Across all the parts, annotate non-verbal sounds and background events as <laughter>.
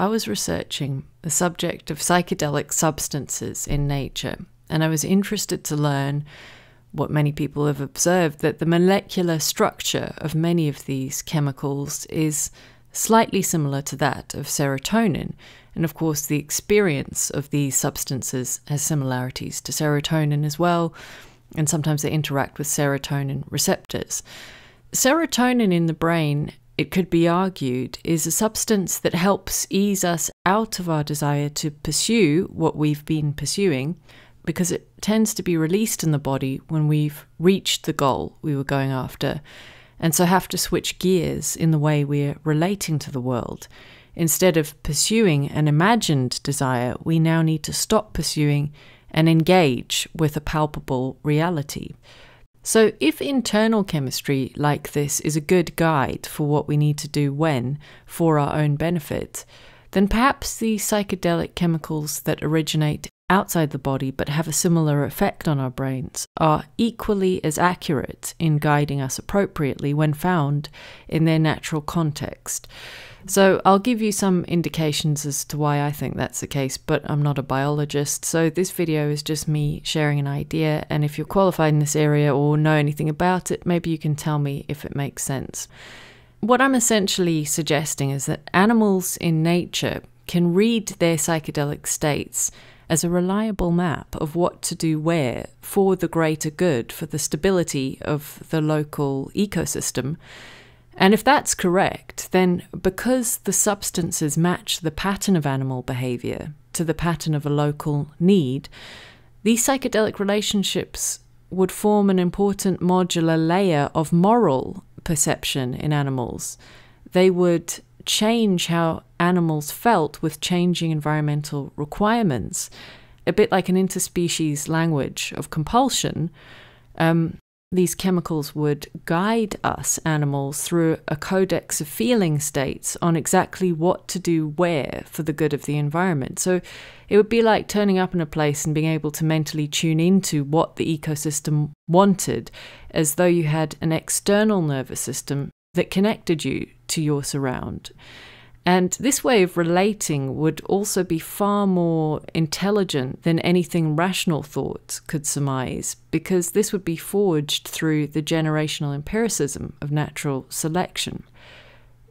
I was researching the subject of psychedelic substances in nature, and I was interested to learn what many people have observed that the molecular structure of many of these chemicals is slightly similar to that of serotonin. And of course, the experience of these substances has similarities to serotonin as well, and sometimes they interact with serotonin receptors. Serotonin in the brain, it could be argued, is a substance that helps ease us out of our desire to pursue what we've been pursuing because it tends to be released in the body when we've reached the goal we were going after, and so have to switch gears in the way we're relating to the world. Instead of pursuing an imagined desire, we now need to stop pursuing and engage with a palpable reality. So, if internal chemistry like this is a good guide for what we need to do when, for our own benefit, then perhaps the psychedelic chemicals that originate outside the body but have a similar effect on our brains are equally as accurate in guiding us appropriately when found in their natural context. So, I'll give you some indications as to why I think that's the case, but I'm not a biologist, so this video is just me sharing an idea. And if you're qualified in this area or know anything about it, maybe you can tell me if it makes sense. What I'm essentially suggesting is that animals in nature can read their psychedelic states as a reliable map of what to do where for the greater good, for the stability of the local ecosystem. And if that's correct, then because the substances match the pattern of animal behavior to the pattern of a local need, these psychedelic relationships would form an important modular layer of moral perception in animals. They would change how animals felt with changing environmental requirements, a bit like an interspecies language of compulsion. Um, these chemicals would guide us animals through a codex of feeling states on exactly what to do where for the good of the environment. So it would be like turning up in a place and being able to mentally tune into what the ecosystem wanted, as though you had an external nervous system that connected you to your surround. And this way of relating would also be far more intelligent than anything rational thought could surmise, because this would be forged through the generational empiricism of natural selection.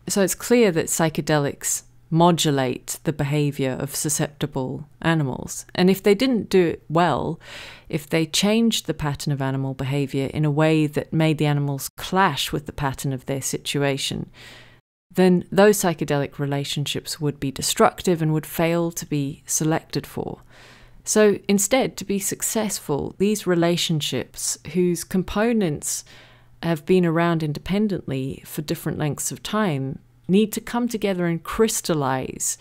So it's clear that psychedelics modulate the behavior of susceptible animals. And if they didn't do it well, if they changed the pattern of animal behavior in a way that made the animals clash with the pattern of their situation, then those psychedelic relationships would be destructive and would fail to be selected for. So instead, to be successful, these relationships, whose components have been around independently for different lengths of time, need to come together and crystallize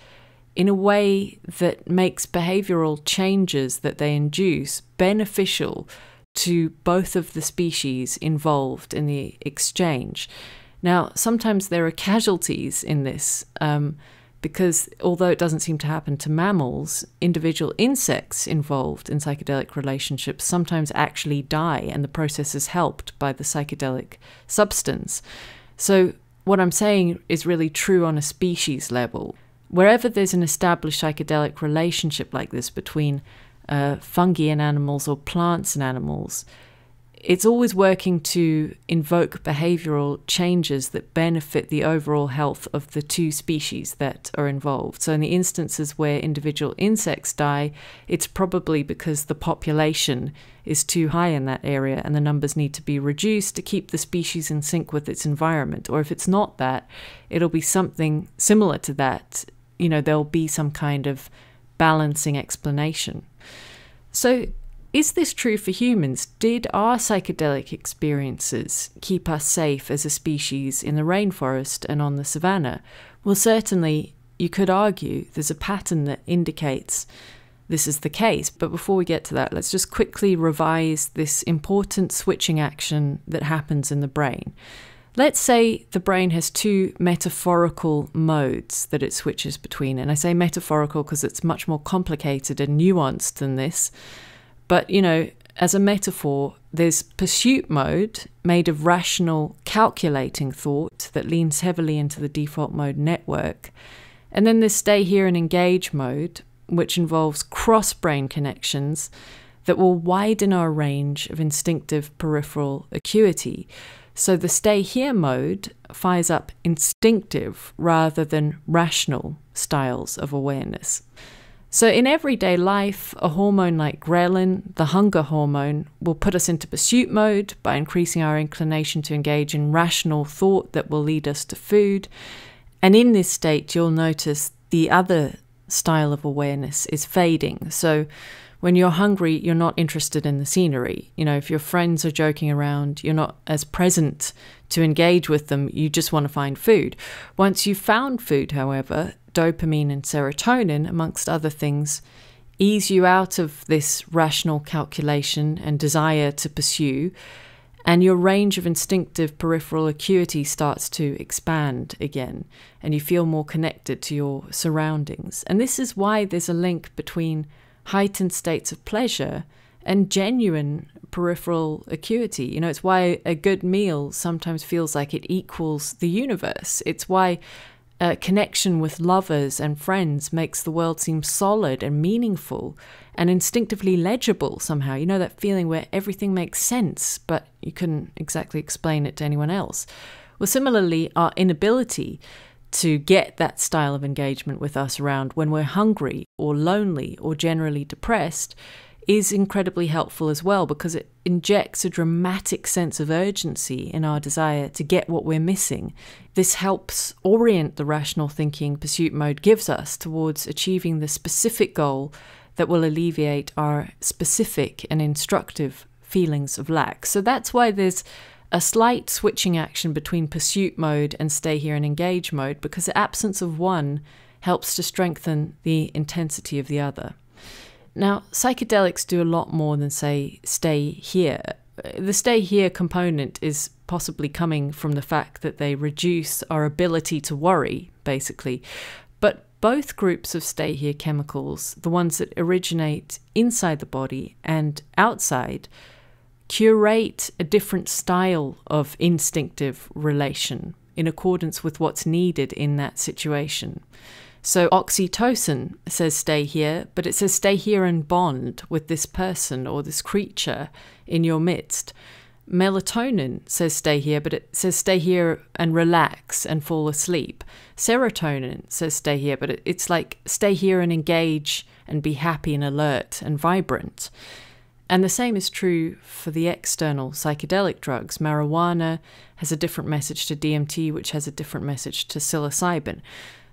in a way that makes behavioral changes that they induce beneficial to both of the species involved in the exchange. Now, sometimes there are casualties in this um, because although it doesn't seem to happen to mammals, individual insects involved in psychedelic relationships sometimes actually die, and the process is helped by the psychedelic substance. So, what I'm saying is really true on a species level. Wherever there's an established psychedelic relationship like this between uh, fungi and animals or plants and animals, it's always working to invoke behavioral changes that benefit the overall health of the two species that are involved. So, in the instances where individual insects die, it's probably because the population is too high in that area and the numbers need to be reduced to keep the species in sync with its environment. Or if it's not that, it'll be something similar to that. You know, there'll be some kind of balancing explanation. So, is this true for humans? Did our psychedelic experiences keep us safe as a species in the rainforest and on the savannah? Well, certainly, you could argue there's a pattern that indicates this is the case. But before we get to that, let's just quickly revise this important switching action that happens in the brain. Let's say the brain has two metaphorical modes that it switches between. And I say metaphorical because it's much more complicated and nuanced than this. But, you know, as a metaphor, there's pursuit mode made of rational, calculating thought that leans heavily into the default mode network. And then there's stay here and engage mode, which involves cross brain connections that will widen our range of instinctive peripheral acuity. So the stay here mode fires up instinctive rather than rational styles of awareness. So, in everyday life, a hormone like ghrelin, the hunger hormone, will put us into pursuit mode by increasing our inclination to engage in rational thought that will lead us to food. And in this state, you'll notice the other style of awareness is fading. So, when you're hungry, you're not interested in the scenery. You know, if your friends are joking around, you're not as present to engage with them. You just want to find food. Once you've found food, however, dopamine and serotonin, amongst other things, ease you out of this rational calculation and desire to pursue, and your range of instinctive peripheral acuity starts to expand again, and you feel more connected to your surroundings. And this is why there's a link between heightened states of pleasure and genuine peripheral acuity. You know, it's why a good meal sometimes feels like it equals the universe. It's why a connection with lovers and friends makes the world seem solid and meaningful and instinctively legible somehow. You know, that feeling where everything makes sense, but you couldn't exactly explain it to anyone else. Well, similarly, our inability to get that style of engagement with us around when we're hungry or lonely or generally depressed is incredibly helpful as well because it injects a dramatic sense of urgency in our desire to get what we're missing. This helps orient the rational thinking pursuit mode gives us towards achieving the specific goal that will alleviate our specific and instructive feelings of lack. So that's why there's a slight switching action between pursuit mode and stay here and engage mode because the absence of one helps to strengthen the intensity of the other. Now, psychedelics do a lot more than say stay here. The stay here component is possibly coming from the fact that they reduce our ability to worry, basically. But both groups of stay here chemicals, the ones that originate inside the body and outside, curate a different style of instinctive relation in accordance with what's needed in that situation. So oxytocin says stay here, but it says stay here and bond with this person or this creature in your midst. Melatonin says stay here, but it says stay here and relax and fall asleep. Serotonin says stay here, but it's like stay here and engage and be happy and alert and vibrant. And the same is true for the external psychedelic drugs. Marijuana has a different message to DMT, which has a different message to psilocybin.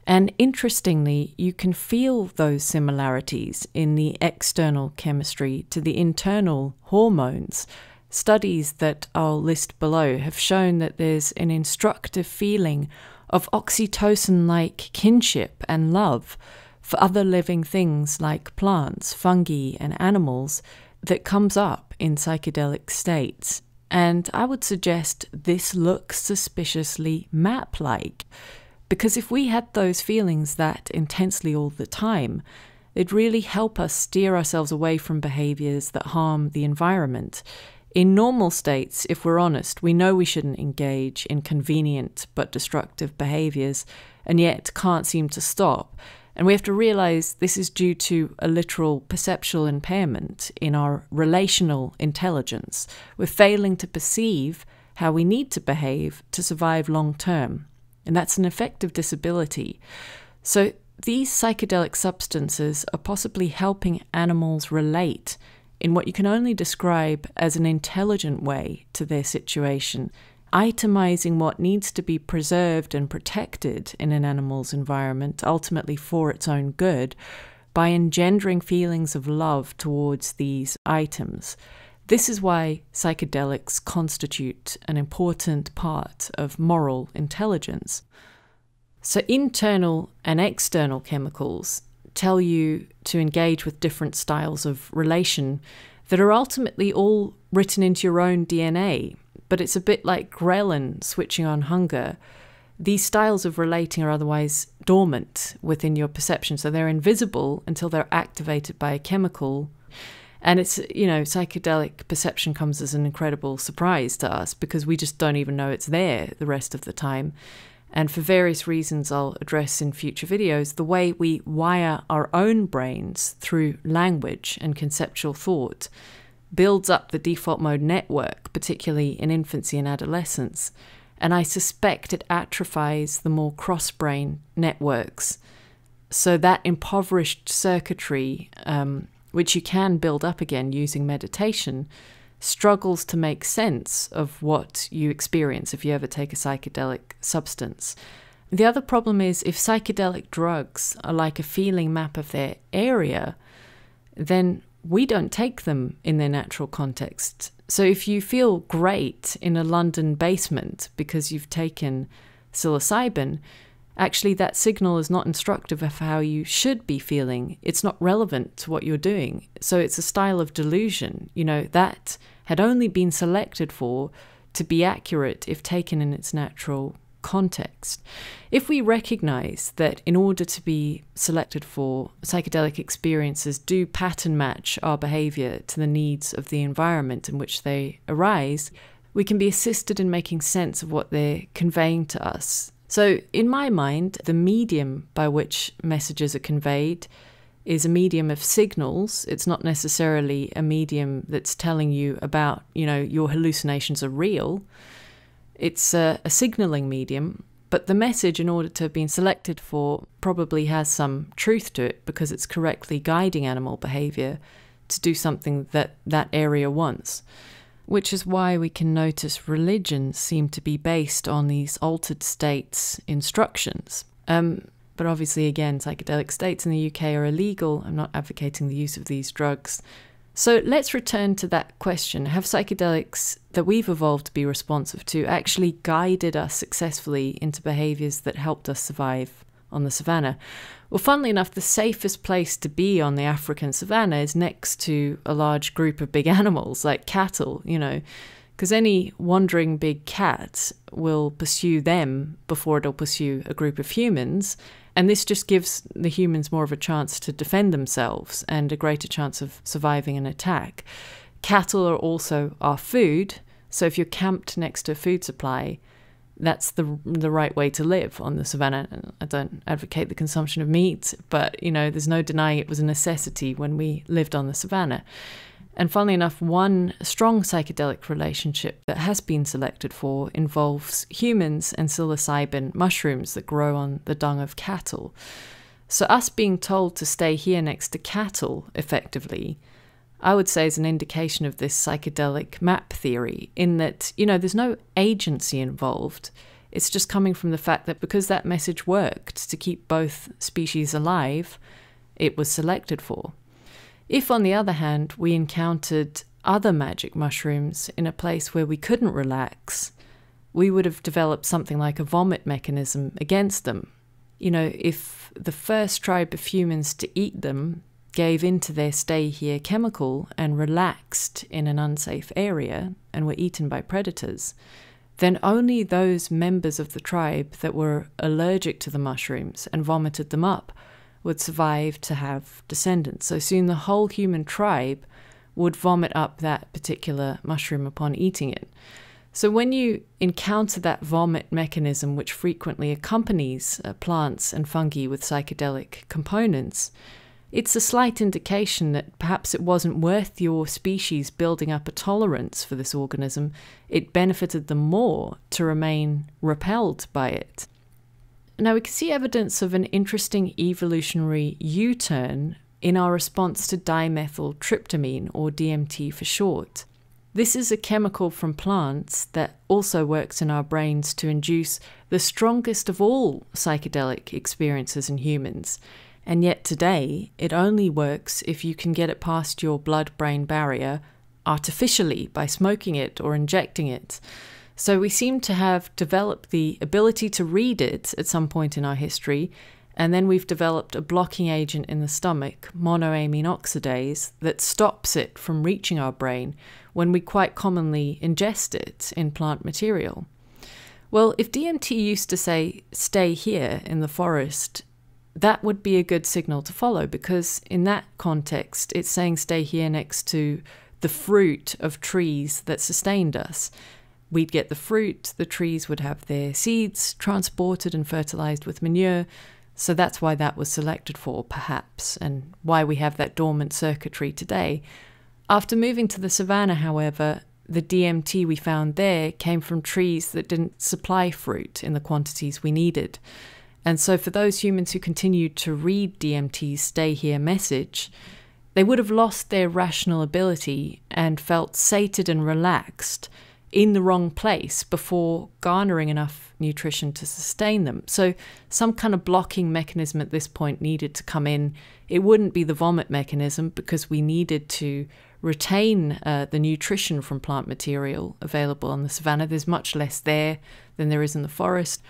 And interestingly, you can feel those similarities in the external chemistry to the internal hormones. Studies that I'll list below have shown that there's an instructive feeling of oxytocin like kinship and love for other living things like plants, fungi, and animals that comes up in psychedelic states. And I would suggest this looks suspiciously map like. Because if we had those feelings that intensely all the time, it'd really help us steer ourselves away from behaviors that harm the environment. In normal states, if we're honest, we know we shouldn't engage in convenient but destructive behaviors, and yet can't seem to stop. And we have to realize this is due to a literal perceptual impairment in our relational intelligence. We're failing to perceive how we need to behave to survive long term and that's an effect of disability. So these psychedelic substances are possibly helping animals relate in what you can only describe as an intelligent way to their situation, itemizing what needs to be preserved and protected in an animal's environment, ultimately for its own good, by engendering feelings of love towards these items. This is why psychedelics constitute an important part of moral intelligence. So, internal and external chemicals tell you to engage with different styles of relation that are ultimately all written into your own DNA. But it's a bit like ghrelin switching on hunger. These styles of relating are otherwise dormant within your perception, so they're invisible until they're activated by a chemical and it's, you know, psychedelic perception comes as an incredible surprise to us because we just don't even know it's there the rest of the time. And for various reasons I'll address in future videos, the way we wire our own brains through language and conceptual thought builds up the default mode network, particularly in infancy and adolescence. And I suspect it atrophies the more cross brain networks. So that impoverished circuitry, um, which you can build up again using meditation, struggles to make sense of what you experience if you ever take a psychedelic substance. The other problem is if psychedelic drugs are like a feeling map of their area, then we don't take them in their natural context. So if you feel great in a London basement because you've taken psilocybin, actually that signal is not instructive of how you should be feeling. It's not relevant to what you're doing. So it's a style of delusion. You know, that had only been selected for to be accurate if taken in its natural context. If we recognize that in order to be selected for, psychedelic experiences do pattern match our behavior to the needs of the environment in which they arise, we can be assisted in making sense of what they're conveying to us. So, in my mind, the medium by which messages are conveyed is a medium of signals. It's not necessarily a medium that's telling you about, you know, your hallucinations are real. It's a, a signaling medium, but the message, in order to have been selected for, probably has some truth to it because it's correctly guiding animal behavior to do something that that area wants. Which is why we can notice religions seem to be based on these altered states instructions. Um, but obviously, again, psychedelic states in the UK are illegal. I'm not advocating the use of these drugs. So let's return to that question. Have psychedelics that we've evolved to be responsive to actually guided us successfully into behaviors that helped us survive on the savannah? Well, funnily enough, the safest place to be on the African savannah is next to a large group of big <laughs> animals like cattle, you know because any wandering big cat will pursue them before it'll pursue a group of humans. And this just gives the humans more of a chance to defend themselves and a greater chance of surviving an attack. Cattle are also our food, so if you're camped next to a food supply, that's the the right way to live on the savannah. I don't advocate the consumption of meat, but you know, there's no denying it was a necessity when we lived on the savannah. And funnily enough, one strong psychedelic relationship that has been selected for involves humans and psilocybin mushrooms that grow on the dung of cattle. So, us being told to stay here next to cattle, effectively, I would say is an indication of this psychedelic map theory, in that, you know, there's no agency involved. It's just coming from the fact that because that message worked to keep both species alive, it was selected for. If, on the other hand, we encountered other magic mushrooms in a place where we couldn't relax, we would have developed something like a vomit mechanism against them. You know, if the first tribe of humans to eat them gave in to their stay here chemical and relaxed in an unsafe area and were eaten by predators, then only those members of the tribe that were allergic to the mushrooms and vomited them up would survive to have descendants. So soon the whole human tribe would vomit up that particular mushroom upon eating it. So when you encounter that vomit mechanism, which frequently accompanies uh, plants and fungi with psychedelic components, it's a slight indication that perhaps it wasn't worth your species building up a tolerance for this organism. It benefited them more to remain repelled by it. Now, we can see evidence of an interesting evolutionary U turn in our response to dimethyltryptamine, or DMT for short. This is a chemical from plants that also works in our brains to induce the strongest of all psychedelic experiences in humans. And yet, today, it only works if you can get it past your blood brain barrier artificially by smoking it or injecting it. So we seem to have developed the ability to read it at some point in our history, and then we've developed a blocking agent in the stomach, monoamine oxidase, that stops it from reaching our brain when we quite commonly ingest it in plant material. Well, if DMT used to say, stay here in the forest, that would be a good signal to follow because, in that context, it's saying stay here next to the fruit of trees that sustained us we'd get the fruit, the trees would have their seeds transported and fertilized with manure. So that's why that was selected for, perhaps, and why we have that dormant circuitry today. After moving to the savannah, however, the DMT we found there came from trees that didn't supply fruit in the quantities we needed. And so, for those humans who continued to read DMT's stay here message, they would have lost their rational ability and felt sated and relaxed in the wrong place before garnering enough nutrition to sustain them. So, some kind of blocking mechanism at this point needed to come in. It wouldn't be the vomit mechanism because we needed to retain uh, the nutrition from plant material available on the savannah. There's much less there than there is in the forest.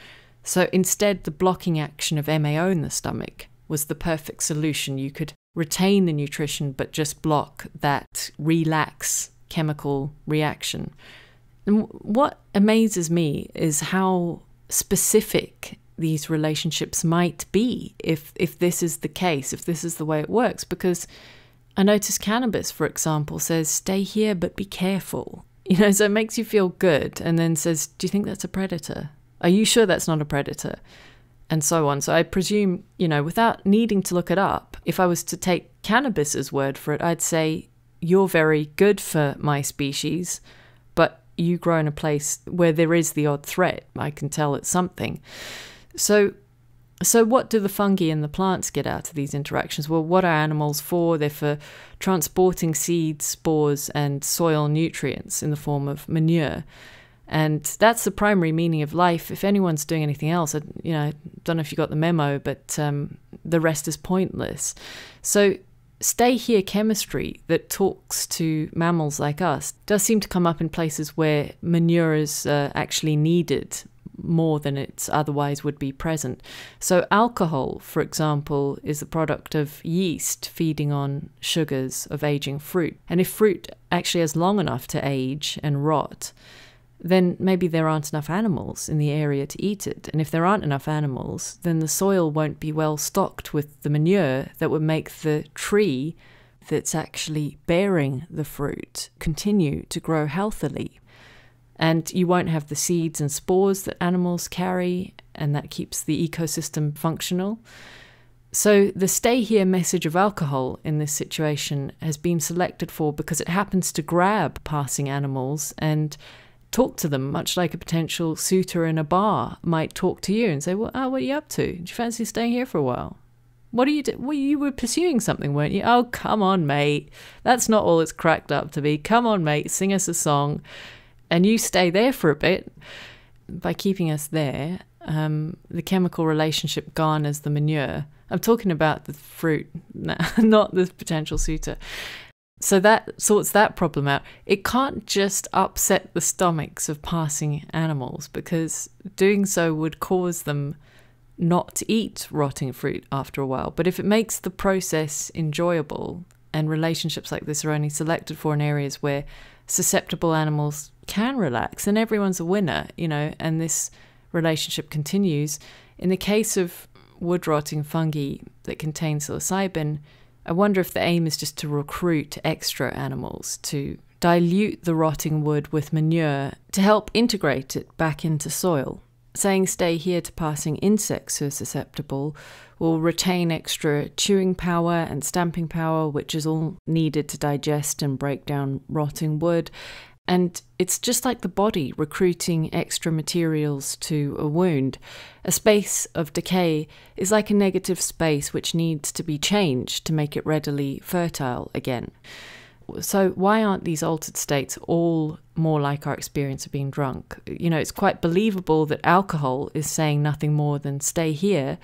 So instead, the blocking action of MAO in the stomach was the perfect solution. You could retain the nutrition but just block that relax chemical reaction. And what amazes me is how specific these relationships might be if if this is the case, if this is the way it works because I notice cannabis, for example, says stay here but be careful. <laughs> You know, so it makes you feel good and then says, Do you think that's a predator? Are you sure that's not a predator? And so on. So I presume, you know, without needing to look it up, if I was to take cannabis's word for it, I'd say, You're very good for my species, but you grow in a place where there is the odd threat. I can tell it's something. So so, what do the fungi and the plants get out of these interactions? Well, what are animals for? They're for transporting seeds, spores, and soil nutrients in the form of manure. And that's the primary meaning of life. If anyone's doing anything else, I, you know, I don't know if you got the memo, but um, the rest is pointless. So stay here chemistry that talks to mammals like us does seem to come up in places where manure is uh, actually needed more than it otherwise would be present. So, alcohol, for example, is the product of yeast feeding on sugars of aging fruit. And if fruit actually has long enough to age and rot, then maybe there aren't enough animals in the area to eat it. And if there aren't enough animals, then the soil won't be well stocked with the manure that would make the tree that's actually bearing the fruit continue to grow healthily. And you won't have the seeds and spores that animals carry, and that keeps the ecosystem functional. So, the stay here message of alcohol in this situation has been selected for because it happens to grab passing animals and talk to them, much like a potential suitor in a bar might talk to you and say, Well, oh, what are you up to? Do you fancy staying here for a while? What are you do- well, you were pursuing something, weren't you? Oh, come on, mate. That's not all it's cracked up to be. Come on, mate, sing us a song. And you stay there for a bit. By keeping us there, um, the chemical relationship garners the manure. I'm talking about the fruit, <laughs> not the potential suitor. So that sorts that problem out. It can't just upset the stomachs of passing animals because doing so would cause them not to eat rotting fruit after a while. But if it makes the process enjoyable, and relationships like this are only selected for in areas where susceptible animals can relax, then everyone's a winner, you know, and this relationship continues. In the case of wood rotting fungi that contain psilocybin, I wonder if the aim is just to recruit extra animals to dilute the rotting wood with manure to help integrate it back into soil. Saying stay here to passing insects who are susceptible will retain extra chewing power and stamping power, which is all needed to digest and break down rotting wood, and it's just like the body recruiting extra materials to a wound. A space of decay is like a negative space which needs to be changed to make it readily fertile again. So, why aren't these altered states all more like our experience of being drunk? You know, it's quite believable that alcohol is saying nothing more than stay here,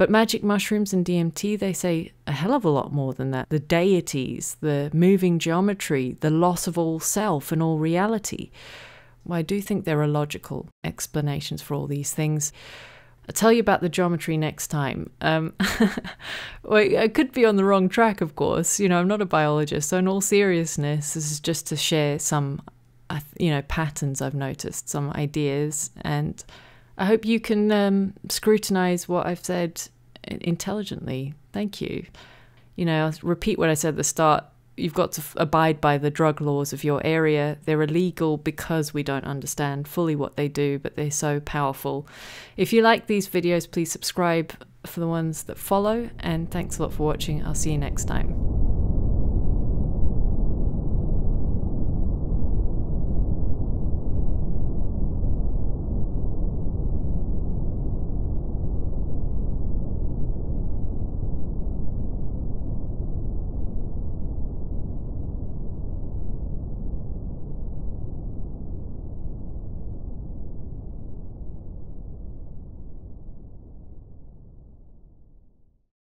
but magic mushrooms and DMT, they say a hell of a lot more than that. The deities, the moving geometry, the loss of all self and all reality. Well, I do think there are logical explanations for all these things. I'll tell you about the geometry next time. Um, <laughs> well, I could be on the wrong track, of course. You know, I'm not a biologist, so in all seriousness, this is just to share some, you know, patterns I've noticed, some ideas, and I hope you can um, scrutinize what I've said intelligently. Thank you. You know, I'll repeat what I said at the start. you've got to abide by the drug laws of your area. They're illegal because we don't understand fully what they do, but they're so powerful. If you like these videos, please subscribe for the ones that follow. And thanks a lot for watching. I'll see you next time.